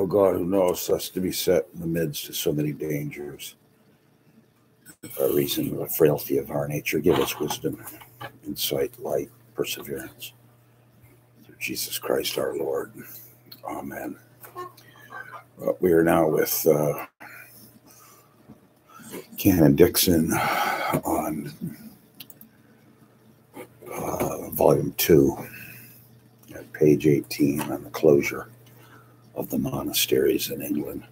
O God, who knows us to be set in the midst of so many dangers, by reason of the frailty of our nature, give us wisdom, insight, light, perseverance. Through Jesus Christ our Lord. Amen. Uh, we are now with uh, Canon Dixon on uh, volume 2 at page 18 on the closure of the monasteries in England.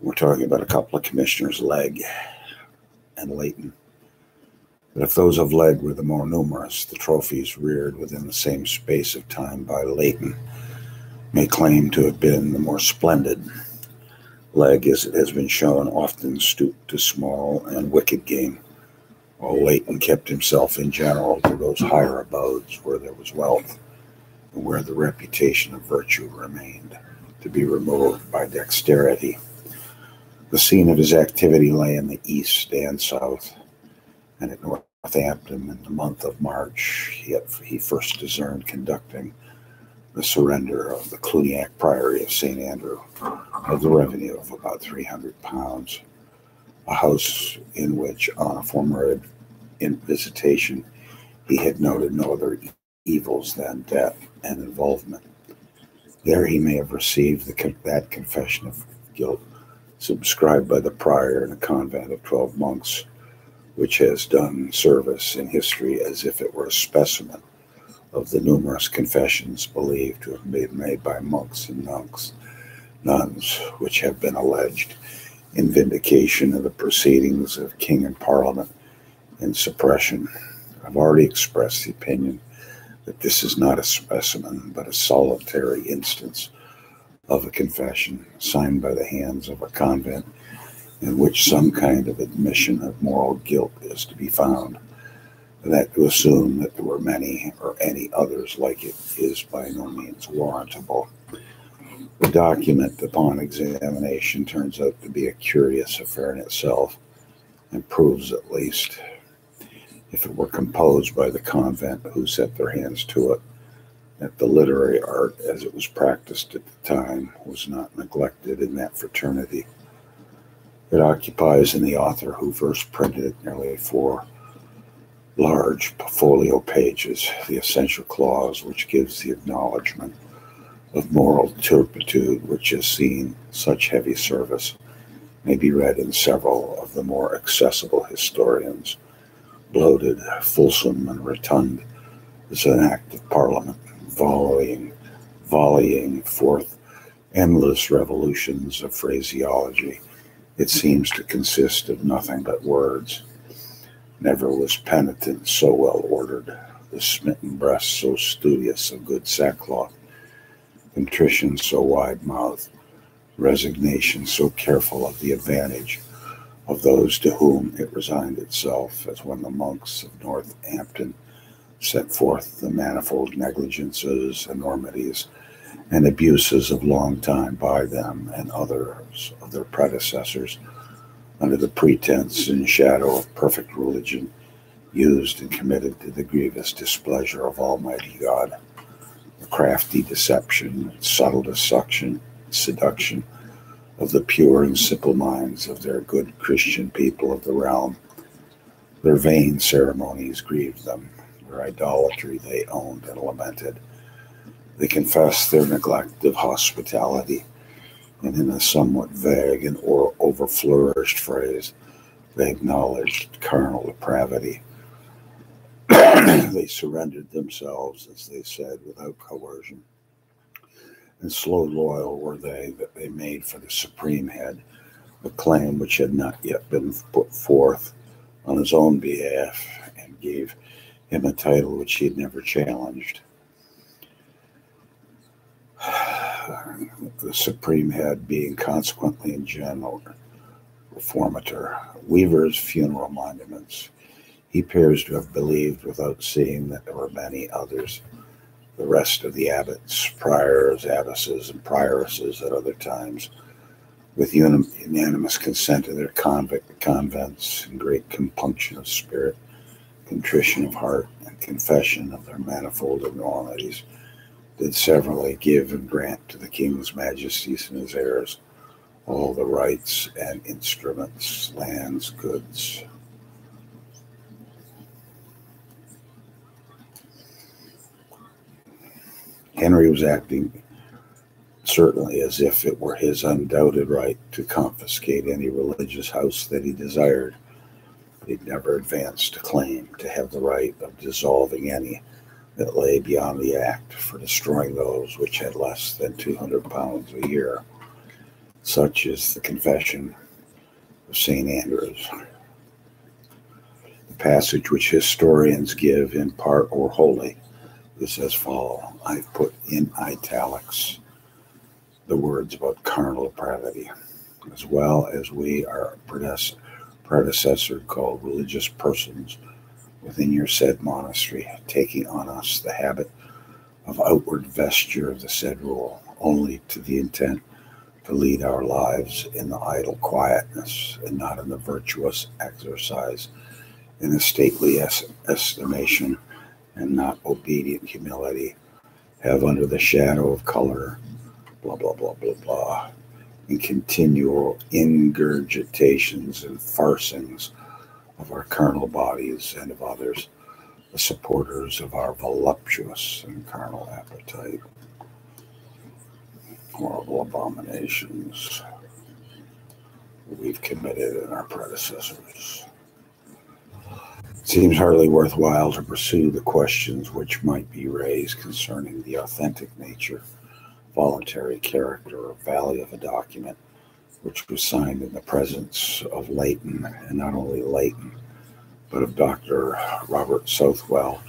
We're talking about a couple of commissioners, Legh and Layton. But if those of Legh were the more numerous, the trophies reared within the same space of time by Layton may claim to have been the more splendid. Legh, as it has been shown, often stooped to small and wicked game, while Layton kept himself in general to those higher abodes where there was wealth and where the reputation of virtue remained to be removed by dexterity. The scene of his activity lay in the east and south, and at Northampton in the month of March, he, had, he first discerned conducting the surrender of the Cluniac Priory of St. Andrew of the revenue of about 300 pounds, a house in which, on a former visitation, he had noted no other evils than debt and involvement. There he may have received the, that confession of guilt subscribed by the prior in a convent of 12 monks, which has done service in history as if it were a specimen of the numerous confessions believed to have been made by monks and nuns, nuns, which have been alleged in vindication of the proceedings of king and parliament in suppression. I've already expressed the opinion that this is not a specimen, but a solitary instance of a confession signed by the hands of a convent in which some kind of admission of moral guilt is to be found. That to assume that there were many or any others like it is by no means warrantable. The document, upon examination, turns out to be a curious affair in itself and proves, at least, if it were composed by the convent who set their hands to it, that the literary art as it was practiced at the time was not neglected in that fraternity. It occupies in the author who first printed it nearly four large folio pages, the essential clause which gives the acknowledgement of moral turpitude which has seen such heavy service may be read in several of the more accessible historians. Bloated, fulsome, and rotund is an act of parliament, volleying, volleying forth endless revolutions of phraseology. It seems to consist of nothing but words Never was penitent so well ordered, the smitten breast so studious of good sackcloth, contrition so wide mouthed, resignation so careful of the advantage of those to whom it resigned itself, as when the monks of Northampton set forth the manifold negligences, enormities, and abuses of long time by them and others of their predecessors under the pretense and shadow of perfect religion, used and committed to the grievous displeasure of Almighty God. The crafty deception, subtle destruction, seduction of the pure and simple minds of their good Christian people of the realm. Their vain ceremonies grieved them, their idolatry they owned and lamented. They confessed their neglect of hospitality and in a somewhat vague and or overflourished phrase, they acknowledged carnal depravity. they surrendered themselves, as they said, without coercion. And slow loyal were they that they made for the supreme head a claim which had not yet been put forth on his own behalf and gave him a title which he had never challenged the supreme head being consequently in general reformator. Weever's funeral monuments. He appears to have believed without seeing that there were many others. The rest of the abbots, priors, abbesses, and prioresses at other times, with unanimous consent of their convict convents and great compunction of spirit, contrition of heart, and confession of their manifold enormities, did severally give and grant to the king's majesties and his heirs all the rights and instruments, lands, goods. Henry was acting certainly as if it were his undoubted right to confiscate any religious house that he desired. He'd never advanced a claim to have the right of dissolving any that lay beyond the act for destroying those which had less than 200 pounds a year, such as the Confession of St. Andrews. The passage which historians give in part or wholly is as follows. I've put in italics the words about carnal depravity, as well as we, our predecessor, called religious persons within your said monastery, taking on us the habit of outward vesture of the said rule, only to the intent to lead our lives in the idle quietness and not in the virtuous exercise, in a stately es- estimation and not obedient humility, have under the shadow of color, blah, blah, blah, blah, blah, and continual ingurgitations and farsings of our carnal bodies and of others, the supporters of our voluptuous and carnal appetite. Horrible abominations we've committed in our predecessors. Seems hardly worthwhile to pursue the questions which might be raised concerning the authentic nature, voluntary character, or value of a document which was signed in the presence of Layton, and not only Layton, but of Dr. Robert Southwell,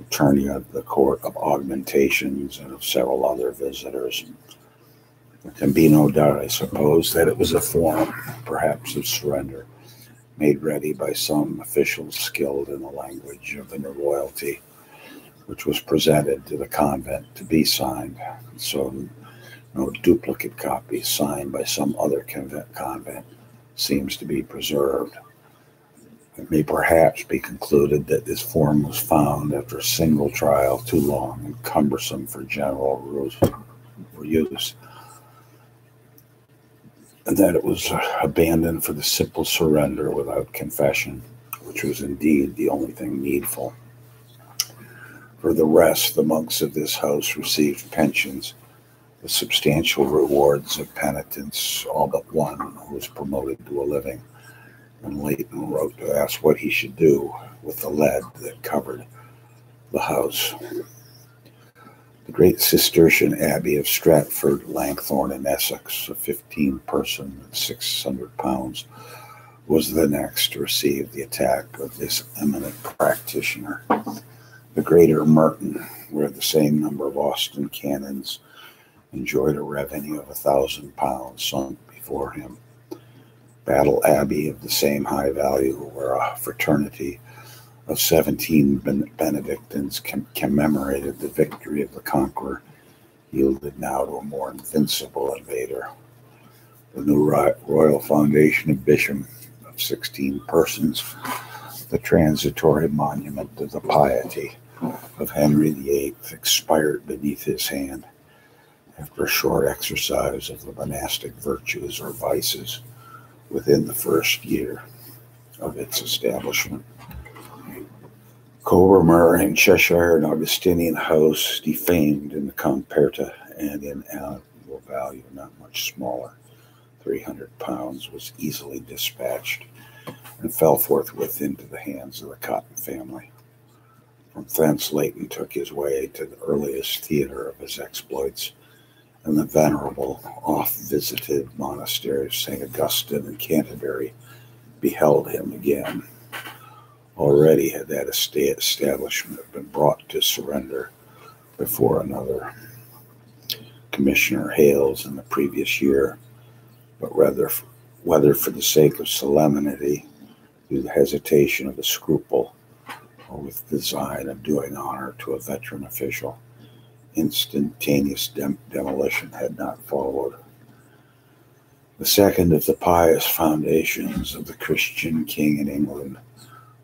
attorney of the Court of Augmentations, and of several other visitors. There can be no doubt, I suppose, that it was a form, perhaps of surrender, made ready by some official skilled in the language of the new royalty, which was presented to the convent to be signed. So no duplicate copy signed by some other convent seems to be preserved. It may perhaps be concluded that this form was found after a single trial too long and cumbersome for general use, that it was abandoned for the simple surrender without confession, which was indeed the only thing needful. For the rest, the monks of this house received pensions the substantial rewards of penitence, all but one who was promoted to a living. And Layton wrote to ask what he should do with the lead that covered the house. The great Cistercian Abbey of Stratford, Langthorne, in Essex, a 15 person, 600 pounds, was the next to receive the attack of this eminent practitioner. The Greater Merton, where the same number of Austin canons enjoyed a revenue of a thousand pounds sunk before him. Battle Abbey of the same high value, where a fraternity of 17 Benedictines commemorated the victory of the conqueror, yielded now to a more invincible invader. The new Royal Foundation of Bisham of 16 persons, the transitory monument of the piety of Henry VIII, expired beneath his hand after a short exercise of the monastic virtues or vices within the first year of its establishment. Combermere in Cheshire, an Augustinian house defamed in the Comperta and in annual value, not much smaller, 300 pounds, was easily dispatched and fell forthwith into the hands of the Cotton family. From thence, Layton took his way to the earliest theater of his exploits, and the venerable, oft visited monastery of St. Augustine in Canterbury beheld him again. Already had that establishment been brought to surrender before another commissioner Hales in the previous year, but rather, whether for the sake of solemnity, through the hesitation of a scruple, or with design of doing honor to a veteran official instantaneous dem- demolition had not followed. The second of the pious foundations of the Christian king in England,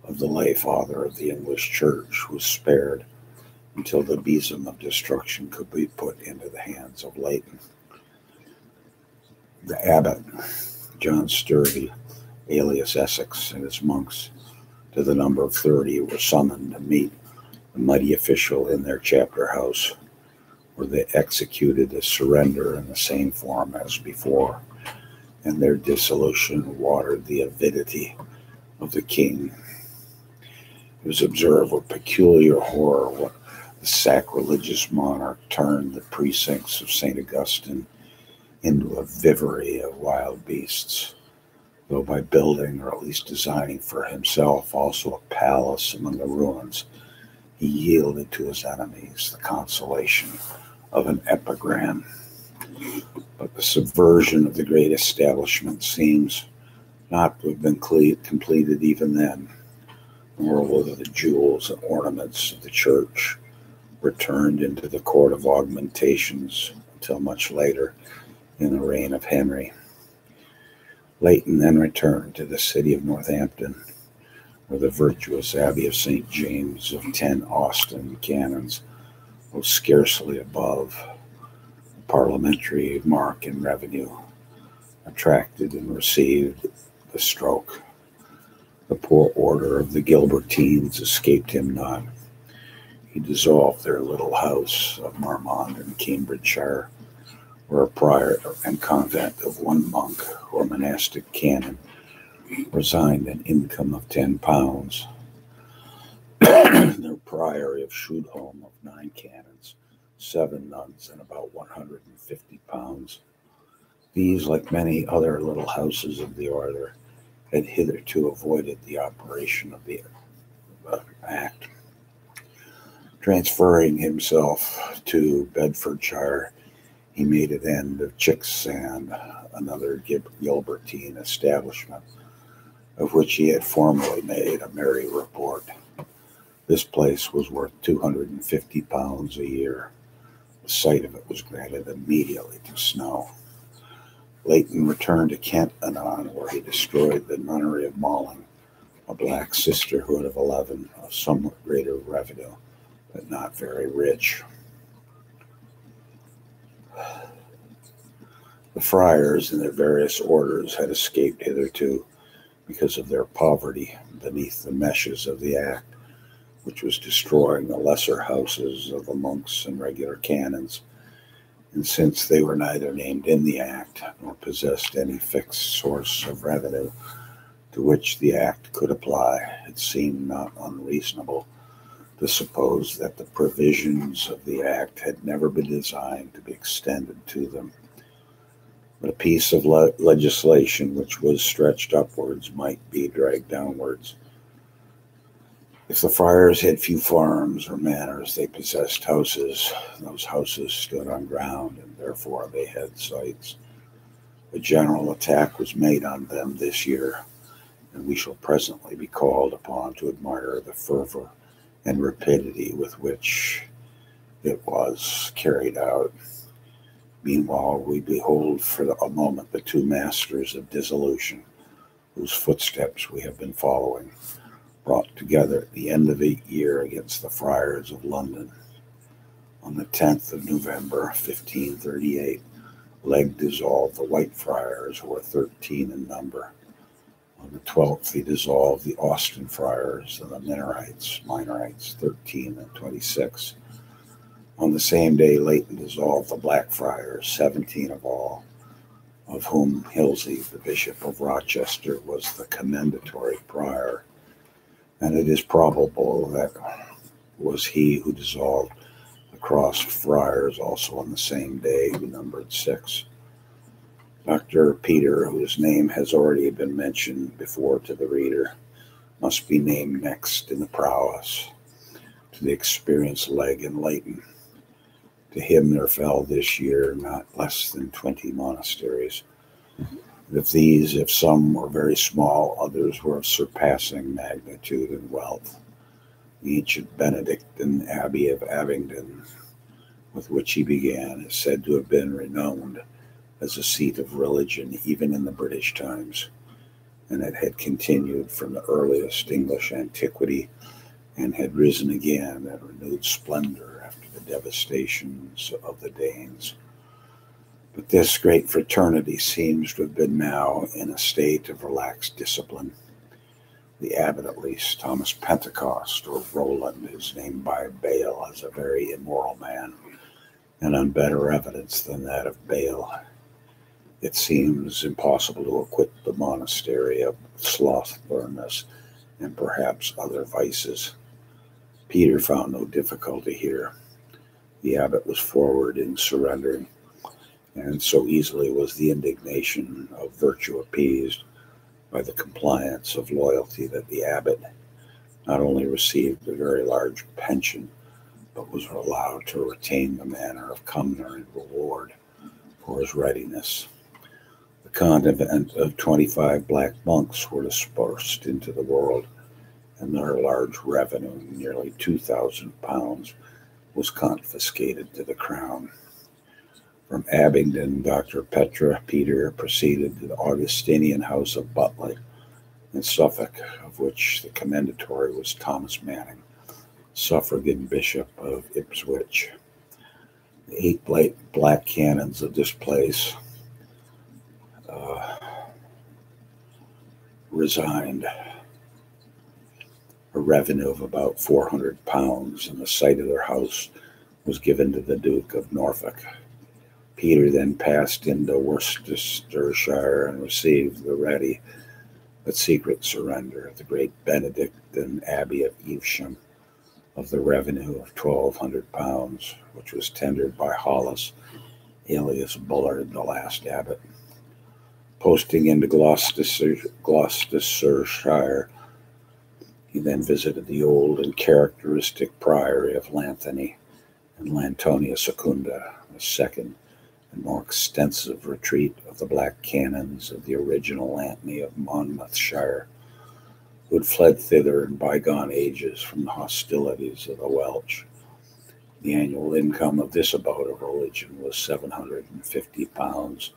of the lay father of the English church, was spared until the besom of destruction could be put into the hands of Layton. The abbot, John Sturdy, alias Essex, and his monks, to the number of 30, were summoned to meet the mighty official in their chapter house, where they executed a surrender in the same form as before, and their dissolution watered the avidity of the king. It was observed with peculiar horror what the sacrilegious monarch turned the precincts of St. Augustine into a vivary of wild beasts, though by building, or at least designing for himself, also a palace among the ruins, he yielded to his enemies the consolation of an epigram. But the subversion of the great establishment seems not to have been completed even then, nor the jewels and ornaments of the church returned into the court of augmentations until much later in the reign of Henry. Layton then returned to the city of Northampton, where the virtuous Abbey of St. James of ten Austin canons was scarcely above the parliamentary mark in revenue, attracted and received the stroke. The poor order of the Gilbertines escaped him not. He dissolved their little house of Marmont in Cambridgeshire, where a prior and convent of one monk or monastic canon resigned an income of ten pounds. their priory of Shouldham of nine canons, seven nuns, and about 150 pounds. These, like many other little houses of the order, had hitherto avoided the operation of the act. Transferring himself to Bedfordshire, he made an end of Chicksand, another Gilbertine establishment, of which he had formerly made a merry report. This place was worth 250 pounds a year. The site of it was granted immediately to Snow. Layton returned to Kent anon, where he destroyed the nunnery of Malling, a black sisterhood of 11 of somewhat greater revenue, but not very rich. The friars in their various orders had escaped hitherto because of their poverty beneath the meshes of the act, which was destroying the lesser houses of the monks and regular canons. And since they were neither named in the act nor possessed any fixed source of revenue to which the act could apply, it seemed not unreasonable to suppose that the provisions of the act had never been designed to be extended to them but a piece of le- legislation which was stretched upwards might be dragged downwards. If the friars had few farms or manors, they possessed houses. Those houses stood on ground, and therefore they had sites. A general attack was made on them this year, and we shall presently be called upon to admire the fervor and rapidity with which it was carried out. Meanwhile, we behold for a moment the two masters of dissolution, whose footsteps we have been following, brought together at the end of a year against the friars of London. On the 10th of November, 1538, Legh dissolved the White Friars, who were 13 in number. On the 12th, he dissolved the Austin Friars and the Minorites, Minorites, 13 and 26. On the same day, Layton dissolved the Black Friars, 17 of all, of whom Hilsey, the Bishop of Rochester, was the commendatory prior. And it is probable that was he who dissolved the cross friars also on the same day, who numbered six. Dr. Petre, whose name has already been mentioned before to the reader, must be named next in the prowess to the experienced Legh and Layton. To him there fell this year not less than 20 monasteries. Of these, if some were very small, others were of surpassing magnitude and wealth. The ancient Benedictine Abbey of Abingdon, with which he began, is said to have been renowned as a seat of religion even in the British times, and it had continued from the earliest English antiquity and had risen again in renewed splendor after the devastations of the Danes. But this great fraternity seems to have been now in a state of relaxed discipline. The abbot, at least, Thomas Pentecost, or Roland, is named by Bale as a very immoral man, and on better evidence than that of Bale, it seems impossible to acquit the monastery of slothfulness and perhaps other vices. Petre found no difficulty here. The abbot was forward in surrendering, and so easily was the indignation of virtue appeased by the compliance of loyalty that the abbot not only received a very large pension, but was allowed to retain the manor of Cumnor in reward for his readiness. The convent of 25 black monks were dispersed into the world and their large revenue, nearly 2,000 pounds, was confiscated to the crown. From Abingdon, Dr. Petra Petre proceeded to the Augustinian house of Butley in Suffolk, of which the commendatory was Thomas Manning, suffragan bishop of Ipswich. The eight black canons of this place uh, resigned a revenue of about 400 pounds, and the site of their house was given to the Duke of Norfolk. Petre then passed into Worcestershire and received the ready but secret surrender of the great Benedictine Abbey of Evesham of the revenue of 1,200 pounds, which was tendered by Hollis, alias Bullard, the last abbot. Posting into Gloucestershire, he then visited the old and characteristic priory of Llanthony and Lantonia Secunda, the second and more extensive retreat of the black canons of the original Antony of Monmouthshire, who had fled thither in bygone ages from the hostilities of the Welsh. The annual income of this abode of religion was 750 pounds.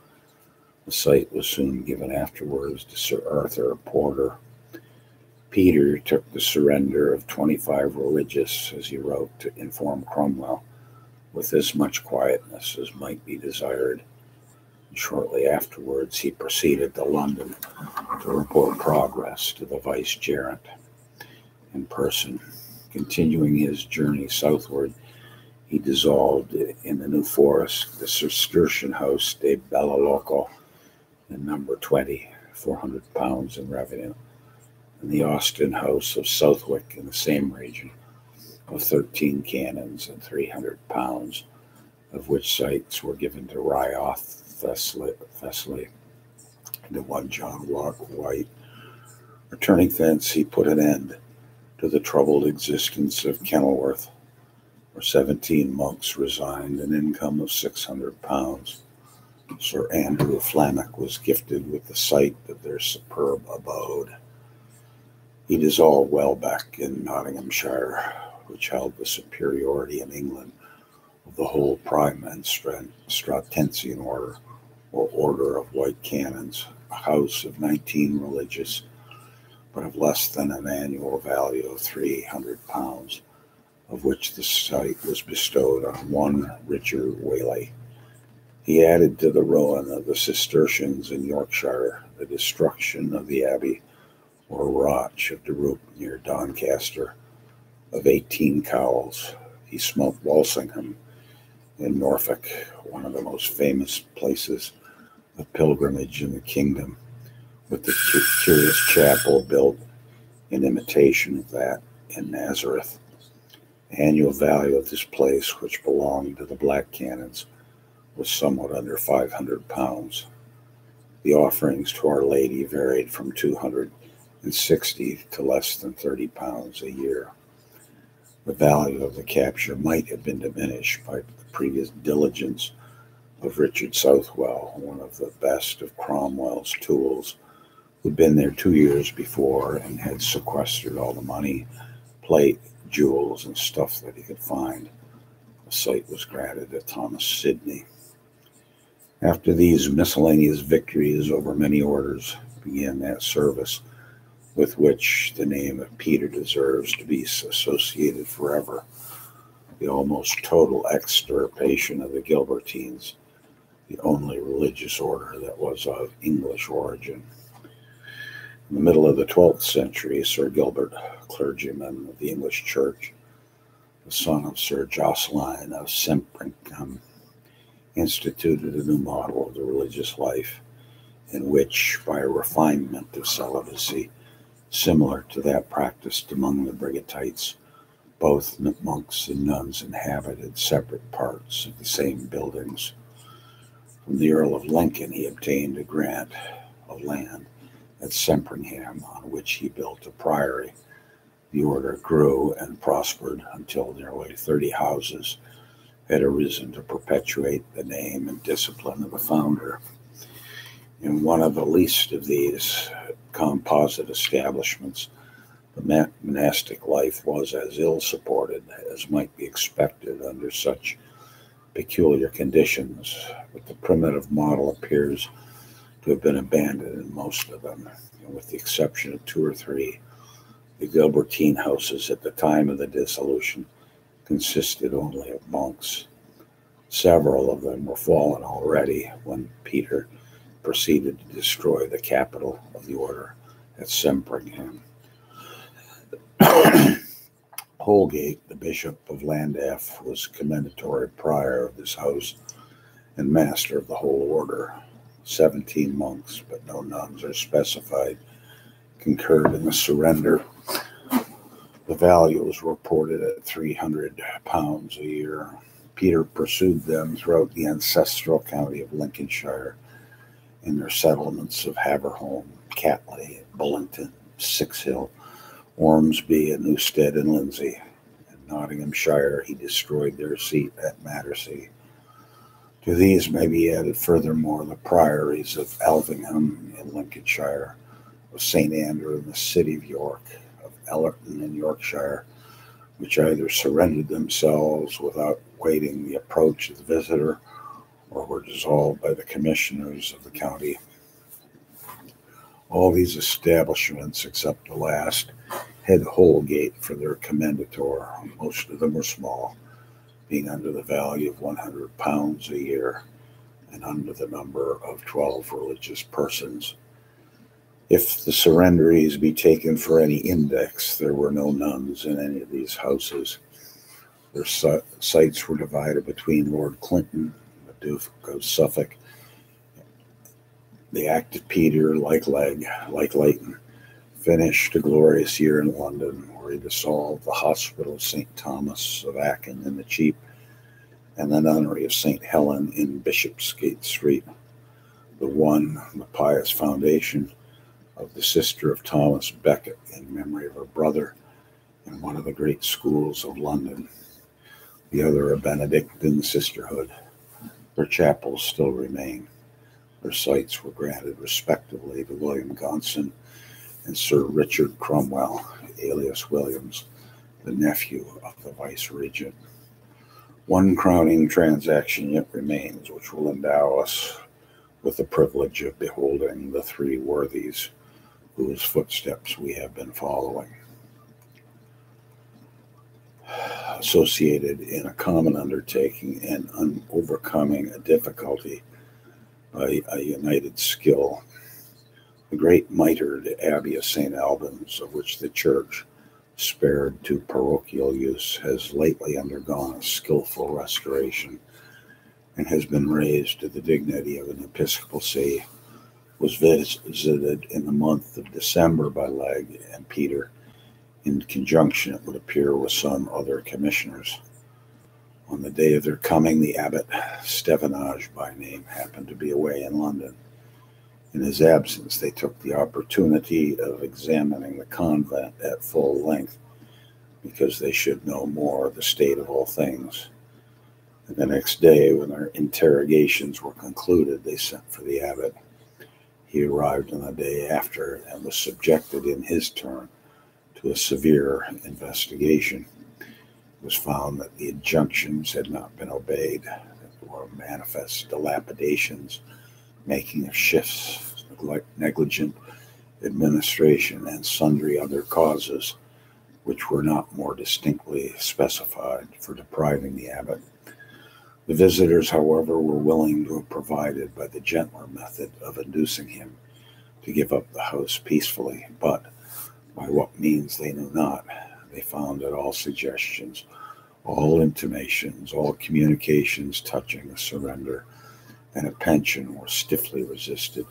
The site was soon given afterwards to Sir Arthur Porter, Petre took the surrender of 25 religious, as he wrote, to inform Cromwell with as much quietness as might be desired. And shortly afterwards, he proceeded to London to report progress to the vicegerent in person. Continuing his journey southward, he dissolved in the New Forest, the Cistercian house de Bello Loco, in number 20, 400 pounds in revenue and the Austin House of Southwick in the same region, of 13 cannons and 300 pounds, of which sites were given to Ryoth Thessaly and to one John Locke White. Returning thence, he put an end to the troubled existence of Kenilworth, where 17 monks resigned an income of 600 pounds. Sir Andrew Flammock was gifted with the site of their superb abode. He dissolved Welbeck in Nottinghamshire, which held the superiority in England of the whole Premonstratensian order, or order of white canons, a house of 19 religious, but of less than an annual value of 300 pounds, of which the site was bestowed on one Richard Whaley. He added to the ruin of the Cistercians in Yorkshire the destruction of the abbey or Roche of De Rupe near Doncaster, of 18 cowls. He smote Walsingham in Norfolk, one of the most famous places of pilgrimage in the kingdom, with the curious chapel built in imitation of that in Nazareth. The annual value of this place, which belonged to the Black Canons, was somewhat under 500 pounds. The offerings to Our Lady varied from 260 to less than 30 pounds a year. The value of the capture might have been diminished by the previous diligence of Richard Southwell, one of the best of Cromwell's tools, who'd been there two years before and had sequestered all the money, plate, jewels, and stuff that he could find. The site was granted to Thomas Sidney. After these miscellaneous victories over many orders began that service with which the name of Petre deserves to be associated forever. The almost total extirpation of the Gilbertines, the only religious order that was of English origin. In the middle of the 12th century, Sir Gilbert, clergyman of the English Church, the son of Sir Jocelyn of Sempringham, instituted a new model of the religious life in which, by a refinement of celibacy, similar to that practiced among the Brigites, both monks and nuns inhabited separate parts of the same buildings. From the Earl of Lincoln, he obtained a grant of land at Sempringham, on which he built a priory. The order grew and prospered until nearly 30 houses had arisen to perpetuate the name and discipline of the founder. In one of the least of these composite establishments, the monastic life was as ill supported as might be expected under such peculiar conditions, but the primitive model appears to have been abandoned in most of them, with the exception of two or three. The Gilbertine houses at the time of the dissolution consisted only of monks. Several of them were fallen already when Petre proceeded to destroy the capital of the order at Sempringham. Holgate, the Bishop of Llandaff, was commendatory prior of this house and master of the whole order. Seventeen monks, but no nuns are specified, concurred in the surrender. The value was reported at 300 pounds a year. Petre pursued them throughout the ancestral county of Lincolnshire in their settlements of Haverholme, Catley, Bullington, Sixhill, Ormsby, and Newstead and Lindsey. In Nottinghamshire, he destroyed their seat at Mattersey. To these may be added furthermore the priories of Alvingham in Lincolnshire, of St. Andrew in the city of York, of Ellerton in Yorkshire, which either surrendered themselves without waiting the approach of the visitor or were dissolved by the commissioners of the county. All these establishments, except the last, had Holgate for their commendator. Most of them were small, being under the value of 100 pounds a year and under the number of 12 religious persons. If the surrenderies be taken for any index, there were no nuns in any of these houses. Their sites were divided between Lord Clinton Duke of Suffolk. The active Petre, like Legh, like Layton, finished a glorious year in London, where he dissolved the Hospital of St. Thomas of Acon in the Cheap and the Nunnery of St. Helen in Bishopsgate Street. The one, the pious foundation of the sister of Thomas Becket in memory of her brother in one of the great schools of London. The other, a Benedictine sisterhood their chapels still remain. Their sites were granted respectively to William Gonson and Sir Richard Cromwell, alias Williams, the nephew of the vice regent. One crowning transaction yet remains, which will endow us with the privilege of beholding the three worthies whose footsteps we have been following associated in a common undertaking and un- overcoming a difficulty by a united skill. The great mitred Abbey of St. Albans, of which the church, spared to parochial use, has lately undergone a skillful restoration and has been raised to the dignity of an episcopal see, was visited in the month of December by Legh and Petre in conjunction, it would appear, with some other commissioners. On the day of their coming, the abbot, Stevenage by name, happened to be away in London. In his absence, they took the opportunity of examining the convent at full length because they should know more of the state of all things. And the next day, when their interrogations were concluded, they sent for the abbot. He arrived on the day after and was subjected in his turn to a severe investigation. It was found that the injunctions had not been obeyed, there were manifest dilapidations, making of shifts, negligent administration, and sundry other causes which were not more distinctly specified for depriving the abbot. The visitors, however, were willing to have provided by the gentler method of inducing him to give up the house peacefully, but by what means they knew not. They found that all suggestions, all intimations, all communications touching a surrender and a pension were stiffly resisted.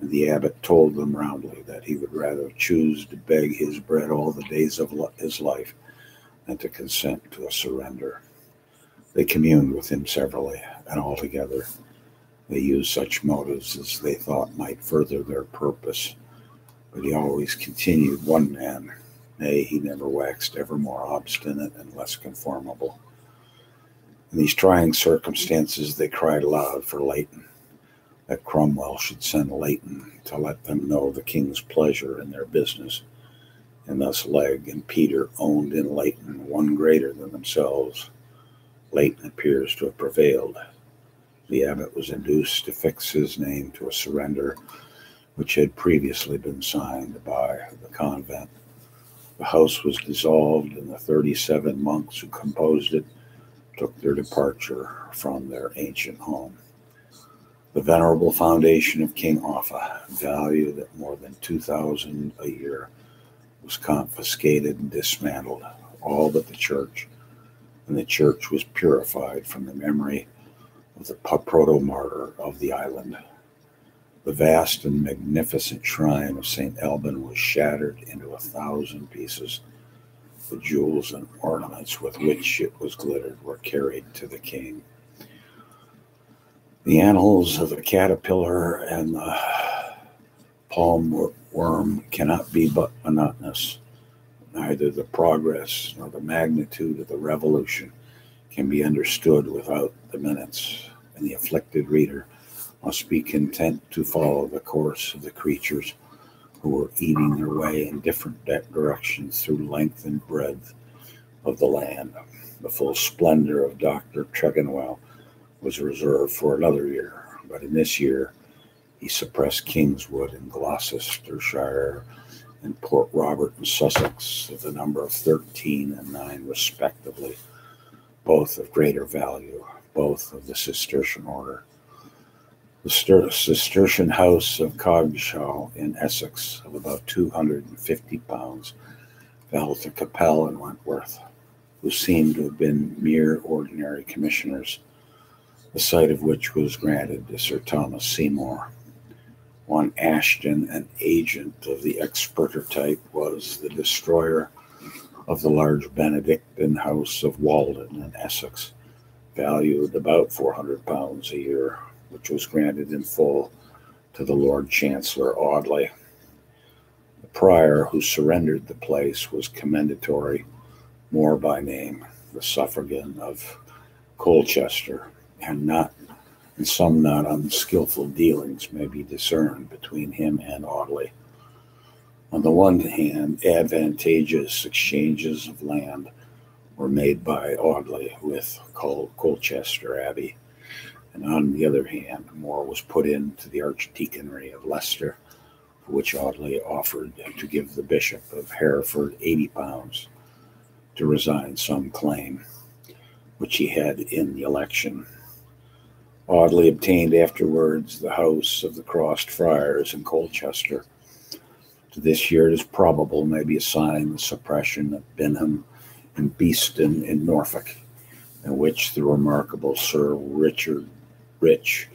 And the abbot told them roundly that he would rather choose to beg his bread all the days of his life than to consent to a surrender. They communed with him severally and altogether. They used such motives as they thought might further their purpose, but he always continued one man. Nay, he never waxed ever more obstinate and less conformable. In these trying circumstances, they cried aloud for Layton that Cromwell should send Layton to let them know the king's pleasure in their business. And thus Legh and Petre owned in Layton one greater than themselves. Layton appears to have prevailed. The abbot was induced to fix his name to a surrender which had previously been signed by the convent. The house was dissolved, and the 37 monks who composed it took their departure from their ancient home. The venerable foundation of King Offa, valued at more than 2,000 a year, was confiscated and dismantled, all but the church, and the church was purified from the memory of the proto martyr of the island. The vast and magnificent shrine of St. Alban was shattered into a thousand pieces. The jewels and ornaments with which it was glittered were carried to the king. The annals of the caterpillar and the palm worm cannot be but monotonous. Neither the progress nor the magnitude of the revolution can be understood without the minutes, and the afflicted reader must be content to follow the course of the creatures who were eating their way in different directions through length and breadth of the land. The full splendor of Dr. Tregonwell was reserved for another year, but in this year he suppressed Kingswood in Gloucestershire and Port Robert in Sussex of the number of 13 and 9 respectively, both of greater value, both of the Cistercian order. The Cistercian house of Coggeshall in Essex of about 250 pounds fell to Capel and Wentworth, who seemed to have been mere ordinary commissioners the site of which was granted to Sir Thomas Seymour. One Ashton, an agent of the experter type, was the destroyer of the large Benedictine house of Walden in Essex, valued about £400 a year, which was granted in full to the Lord Chancellor Audley. The prior who surrendered the place was commendatory, More by name, the suffragan of Colchester, and not and some not unskillful dealings may be discerned between him and Audley. On the one hand, advantageous exchanges of land were made by Audley with Col- Colchester Abbey, and on the other hand, More was put into the Archdeaconry of Leicester, for which Audley offered to give the Bishop of Hereford eighty pounds to resign some claim which he had in the election Audley obtained afterwards the house of the Crossed Friars in Colchester. To this year, it is probable may be assigned the suppression of Binham and Beeston in Norfolk, in which the remarkable Sir Richard Rich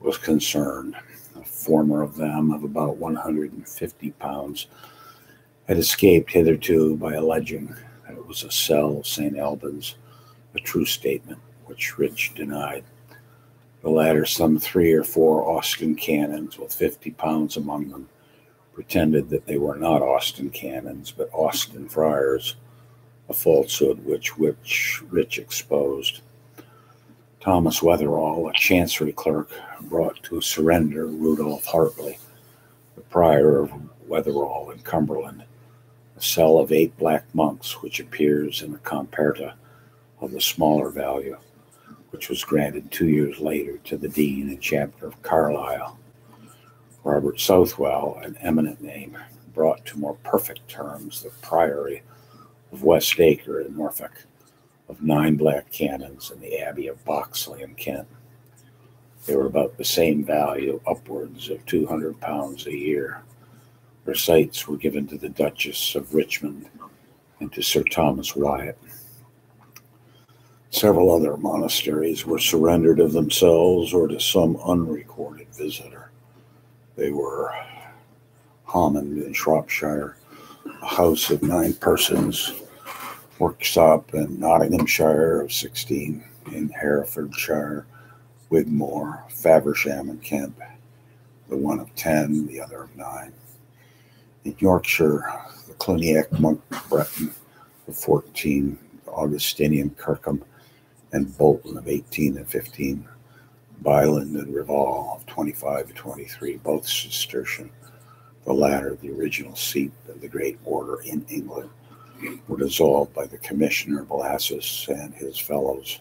was concerned. A former of them, of about 150 pounds, had escaped hitherto by alleging that it was a cell of St. Albans, a true statement which Rich denied. The latter, some three or four Austin cannons with 50 pounds among them, pretended that they were not Austin cannons, but Austin friars, a falsehood which, which Rich exposed. Thomas Wetherall, a chancery clerk, brought to surrender Rudolph Hartley, the prior of Wetherall in Cumberland, a cell of eight black monks, which appears in the Comperta of the smaller value which was granted two years later to the dean and chapter of Carlisle. Robert Southwell, an eminent name, brought to more perfect terms the priory of West Acre in Norfolk, of nine black canons in the Abbey of Boxley in Kent. They were about the same value, upwards of 200 pounds a year. Their sites were given to the Duchess of Richmond and to Sir Thomas Wyatt. Several other monasteries were surrendered of themselves or to some unrecorded visitor. They were Haughmond in Shropshire, a house of nine persons, Worksop in Nottinghamshire of 16, in Herefordshire, Wigmore, Faversham, and Kemp, the one of 10, the other of nine. In Yorkshire, the Cluniac Monk Bretton of 14, Augustinian Kirkham, and Bolton of 18 and 15, Byland and Rievaulx of 25 and 23, both Cistercian, the latter the original seat of the great order in England, were dissolved by the Commissioner Bellasis and his fellows.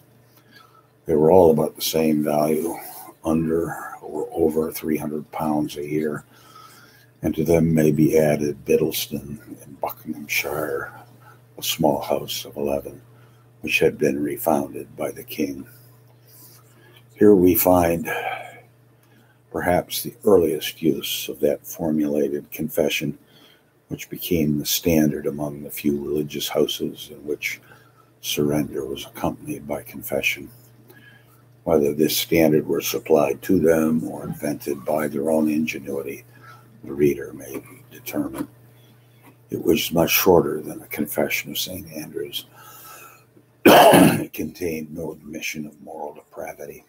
They were all about the same value, under or over 300 pounds a year, and to them may be added Bittlesden in Buckinghamshire, a small house of 11 which had been refounded by the king. Here we find perhaps the earliest use of that formulated confession, which became the standard among the few religious houses in which surrender was accompanied by confession. Whether this standard were supplied to them or invented by their own ingenuity, the reader may determine. It was much shorter than the Confession of St. Andrews it contained no admission of moral depravity.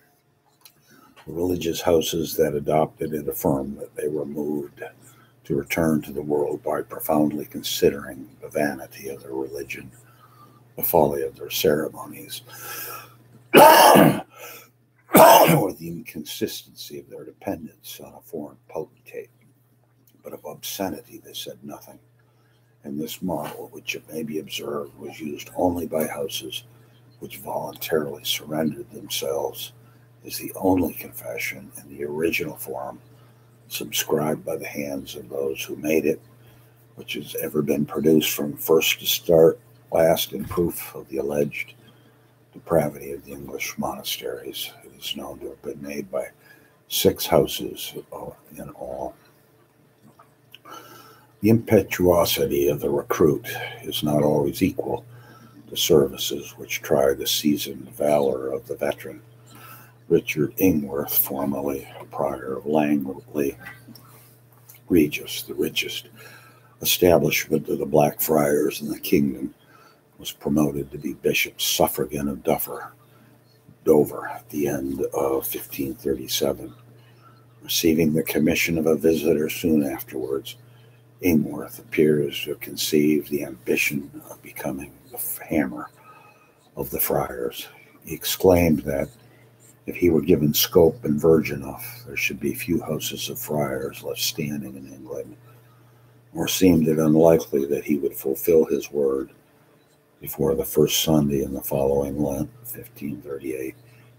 The religious houses that adopted it affirmed that they were moved to return to the world by profoundly considering the vanity of their religion, the folly of their ceremonies, or the inconsistency of their dependence on a foreign potentate. But of obscenity they said nothing and this model, which it may be observed was used only by houses which voluntarily surrendered themselves, is the only confession in the original form subscribed by the hands of those who made it, which has ever been produced from first to start, last in proof of the alleged depravity of the English monasteries. It is known to have been made by six houses uh, in all. The impetuosity of the recruit is not always equal to services which try the seasoned valor of the veteran. Richard Ingworth, formerly prior of Langley Regis, the richest establishment of the Black Friars in the kingdom, was promoted to be Bishop Suffragan of Duffer, Dover, at the end of 1537. Receiving the commission of a visitor soon afterwards, Ingworth appears to have conceived the ambition of becoming the hammer of the friars. He exclaimed that if he were given scope and verge enough, there should be few houses of friars left standing in England, or seemed it unlikely that he would fulfill his word before the first Sunday in the following Lent, 1538.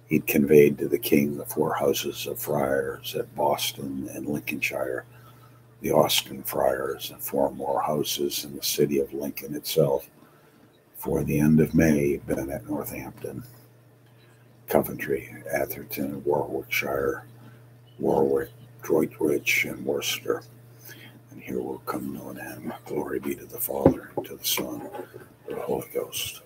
He'd conveyed to the king the four houses of friars at Boston and Lincolnshire the Austin Friars and four more houses in the city of Lincoln itself. For the end of May, been at Northampton, Coventry, Atherton, Warwickshire, Warwick, Droitwich, and Worcester. And here will come no end. Glory be to the Father, and to the Son, and to the Holy Ghost.